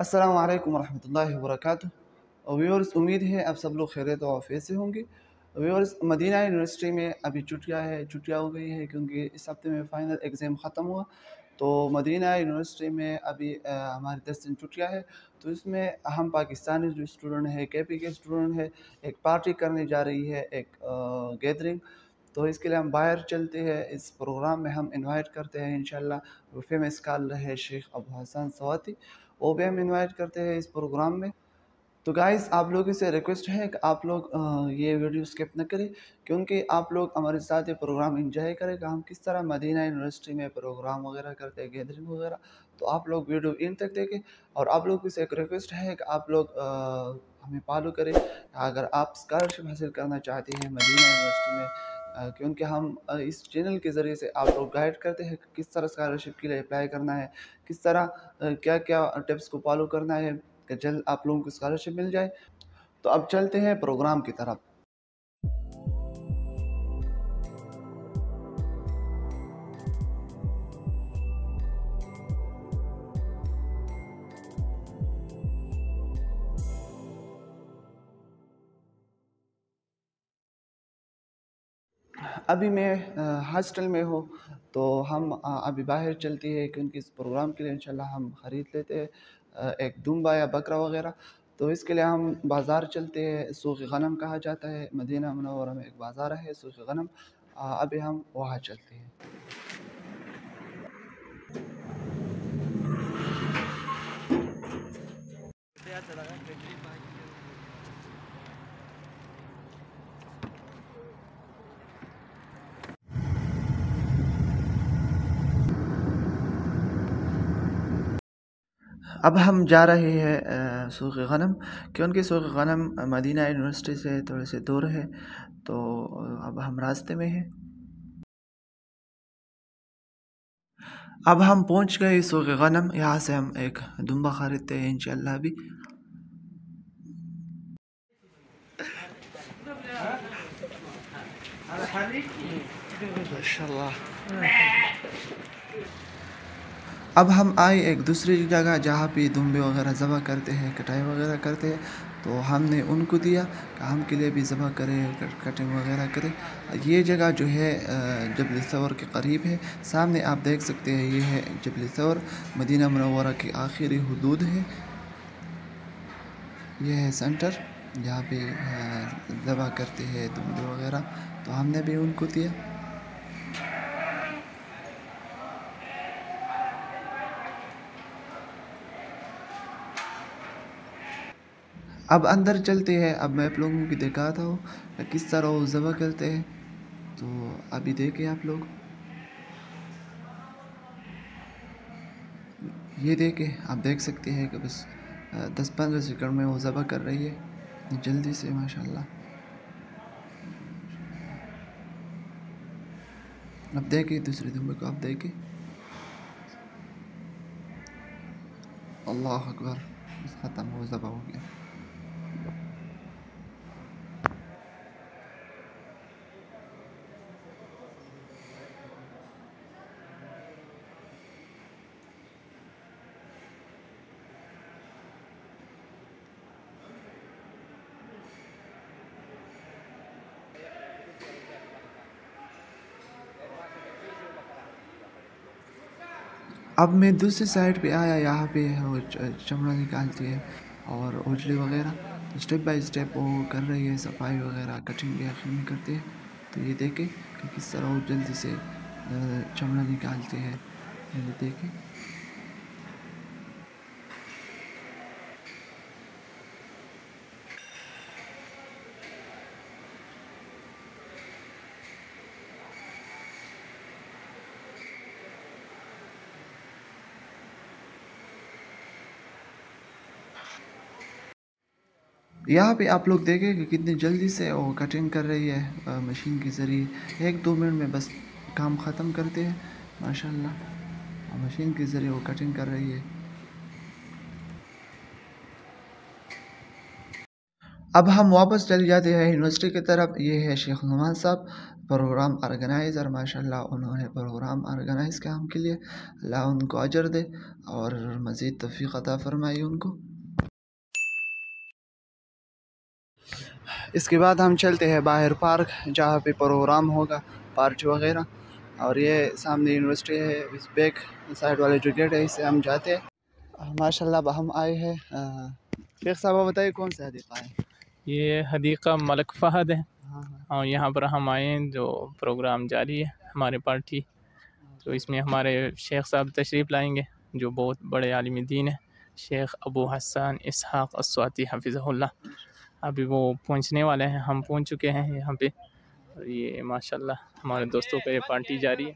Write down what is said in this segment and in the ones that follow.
अस्सलाम वालेकुम रहमतुल्लाहि व बरकातुहू व्यूअर्स उम्मीद है आप सब लोग खैरियत और आफियत से होंगे। व्यूअर्स मदीना यूनिवर्सिटी में अभी छुट्टियाँ है छुट्टियाँ हो गई है क्योंकि इस हफ़्ते में फ़ाइनल एग्ज़ाम ख़त्म हुआ। तो मदीना यूनिवर्सिटी में अभी आ, हमारी दस दिन छुट्टियाँ है। तो इसमें हम पाकिस्तानी जो स्टूडेंट है के पी के स्टूडेंट है एक पार्टी करने जा रही है एक गैदरिंग। तो इसके लिए हम बाहर चलते हैं। इस प्रोग्राम में हम इनवाइट करते हैं इंशाल्लाह। फ़ेमस कॉल है शेख अबू हसन सवाती। वो भी हम इनवाइट करते हैं इस प्रोग्राम में। तो गाइस आप लोगों से रिक्वेस्ट है कि आप लोग ये वीडियो स्किप न करें, क्योंकि आप लोग हमारे साथ ये प्रोग्राम इंजॉय करें कि हम किस तरह मदीना यूनिवर्सिटी में प्रोग्राम वगैरह करते हैं गैदरिंग वगैरह। तो आप लोग वीडियो इन तक देखें और आप लोगों से एक रिक्वेस्ट है कि आप लोग हमें फॉलो करें। अगर आप स्कॉलरशिप हासिल करना चाहते हैं मदीना यूनिवर्सिटी में क्योंकि हम इस चैनल के ज़रिए से आप लोग गाइड करते हैं कि किस तरह स्कॉलरशिप के लिए अप्लाई करना है, किस तरह क्या क्या टिप्स को फॉलो करना है, कि जल्द आप लोगों को स्कॉलरशिप मिल जाए। तो अब चलते हैं प्रोग्राम की तरफ़। अभी मैं हॉस्टल में हूँ तो हम अभी बाहर चलती है क्योंकि इस प्रोग्राम के लिए इंशाल्लाह हम ख़रीद लेते हैं एक दुम्बा या बकरा वगैरह। तो इसके लिए हम बाज़ार चलते हैं सूख गनम कहा जाता है, मदीना मनोवरा में एक बाज़ार है सूख गनम। अभी हम वहाँ चलते हैं। अब हम जा रहे हैं सूख गनम क्योंकि सूख गनम मदीना यूनिवर्सिटी से थोड़े से दूर है तो अब हम रास्ते में हैं। अब हम पहुँच गए सूख गनम, यहाँ से हम एक दुम्बा ख़रीदते हैं इंशाल्लाह अभी माशाल्लाह। अब हम आए एक दूसरी जगह जहाँ पे दुम्बे वगैरह ज़बह करते हैं, कटाई वगैरह करते हैं। तो हमने उनको दिया कि हम के लिए भी ज़बह करें कटिंग वगैरह करें। ये जगह जो है जबल सवर के करीब है। सामने आप देख सकते हैं, ये है जबल सवर मदीना मनवरा की आखिरी हदूद है। ये है सेंटर जहाँ पे ज़बह करते हैं दुम्बे वगैरह। तो हमने भी उनको दिया। अब अंदर चलते हैं। अब मैं आप लोगों को दिखाता हूँ किस तरह वो ज़बह करते हैं। तो अभी देखें आप लोग। ये देखें, आप देख सकते हैं कि बस दस पंद्रह सेकंड में वो ज़बह कर रही है। जल्दी से, माशाल्लाह। अब देखें, दूसरे दुम्बे को आप देखें। अल्लाह अकबर, ख़त्म हो ज़बह हो गया। अब मैं दूसरी साइड पे आया, यहाँ पे वो चमड़ा निकालती है और उजली वगैरह स्टेप बाय स्टेप वो कर रही है, सफ़ाई वगैरह कटिंग भी आखिर में करती है। तो ये देखें कि किस तरह वो जल्दी से चमड़ा निकालती है। ये देखें। यहाँ पे आप लोग देखें कि कितनी जल्दी से वो कटिंग कर रही है मशीन के ज़रिए। एक दो मिनट में बस काम ख़त्म करते हैं, माशाल्लाह। मशीन के ज़रिए वो कटिंग कर रही है। अब हम वापस चले जाते हैं यूनिवर्सिटी की तरफ़। ये है शेख नुमान साहब प्रोग्राम ऑर्गेनाइज़र माशाल्लाह उन्होंने प्रोग्राम ऑर्गेनाइज़ किया हम के लिए। अल्लाह उनको अजर दे और मज़ीद तफ़ी अता फ़रमाई उनको। इसके बाद हम चलते हैं बाहर पार्क जहाँ पे प्रोग्राम होगा पार्टी वगैरह। और ये सामने यूनिवर्सिटी है इस बैक साइड वाले जो गेट है इससे हम जाते हैं। माशाल्लाह हम आए हैं शेख साहब बताइए कौन सा हदीक़ा है? ये हदीक़ा मलक फ़हद है। हाँ, हाँ। और यहाँ पर हम आए हैं जो प्रोग्राम जारी है हमारे पार्टी। तो इसमें हमारे शेख साहब तशरीफ़ लाएँगे जो बहुत बड़े आलिम दीन है शेख अबू हसन इसहाक़ अस्वाती हफिज़ल्ला अभी वो पहुँचने वाले हैं हम पहुँच चुके हैं यहाँ पे और ये माशाल्लाह हमारे दोस्तों का ये पार्टी जारी है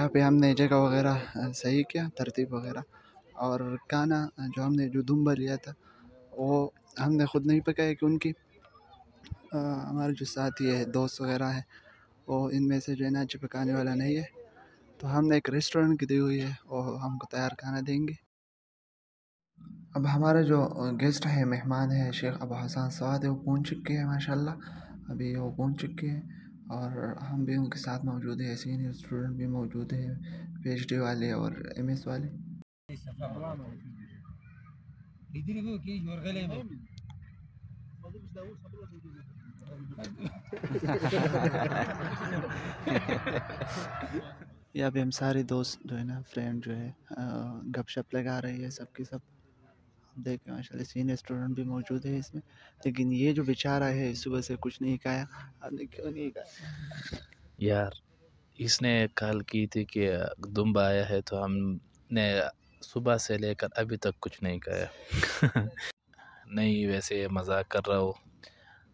यहाँ पे हमने जगह वगैरह सही किया, तरतीब वगैरह। और खाना जो हमने, जो दुम्बा लिया था, वो हमने ख़ुद नहीं पकाया कि उनकी हमारे जो साथी है, दोस्त वगैरह है, वो इनमें से जो है ना अच्छे पकाने वाला नहीं है। तो हमने एक रेस्टोरेंट की दी हुई है और हमको तैयार खाना देंगे। अब हमारा जो गेस्ट है, मेहमान है, शेख अबू हसन सवाद है, वो पहुँच चुके हैं, माशाल्लाह। अभी वो पहुँच चुके हैं। और हम भी उनके साथ मौजूद है सीनियर स्टूडेंट भी मौजूद है पी एच डी वाले और एम एस वाले। यहाँ पे हम सारे दोस्त जो है ना फ्रेंड जो है गपशप लगा रही है सबकी सब। देखें माशा सीनियर स्टूडेंट भी मौजूद है इसमें। लेकिन ये जो बेचारा है, सुबह से कुछ नहीं खाया आपने क्यों नहीं खाया? यार, इसने कल की थी कि दुम्ब आया है तो हमने सुबह से लेकर अभी तक कुछ नहीं खाया। नहीं, वैसे मज़ाक कर रहा हूँ।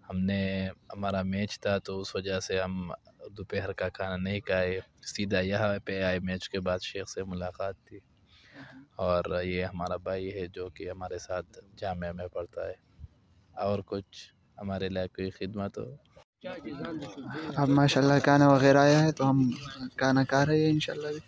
हमने, हमारा मैच था तो उस वजह से हम दोपहर का खाना नहीं खाए। सीधा यहाँ पे आए मैच के बाद शेख से मुलाकात थी। और ये हमारा भाई है जो कि हमारे साथ जामे में पढ़ता है। और कुछ हमारे लिए कोई खिदमत हो। अब माशाल्लाह खाना वगैरह आया है तो हम खाना खा रहे हैं इंशाल्लाह भी।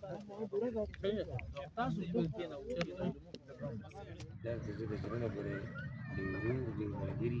फार्मूला बानी अमल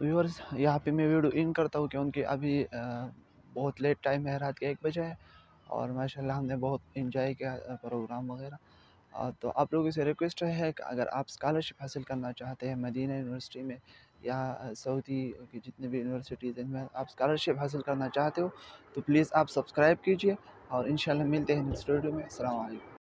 व्यूअर्स यहाँ पे मैं वीडियो इन करता हूँ क्योंकि अभी बहुत लेट टाइम है रात के एक बजे है और माशाल्लाह हमने बहुत इंजॉय किया प्रोग्राम वगैरह। तो आप लोगों से रिक्वेस्ट है कि अगर आप स्कॉलरशिप हासिल करना चाहते हैं मदीना यूनिवर्सिटी में या सऊदी की जितनी भी यूनिवर्सिटीज़ इनमें आप स्कॉलरशिप हासिल करना चाहते हो तो प्लीज़ आप सब्सक्राइब कीजिए और इन मिलते हैं नेक्स्ट वीडियो में। अल्लाम